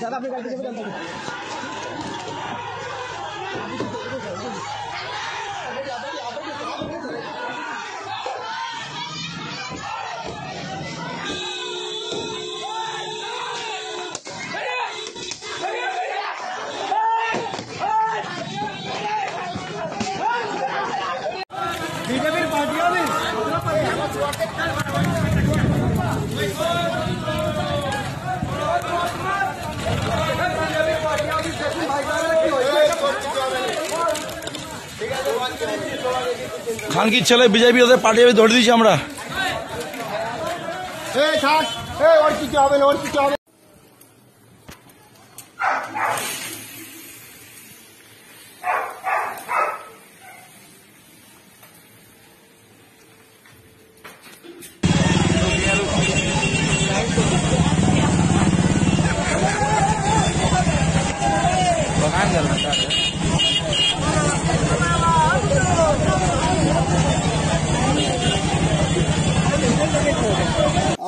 दादा अपनी गाड़ी से बीजेपी पार्टियों में খানকির ছেলে বিজেপি ওদের পার্টি আমি ধরে দিয়েছি আমরা। এই থাক এই ওর কিছু হবে না ওর কিছু হবে? না।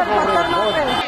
el factor López.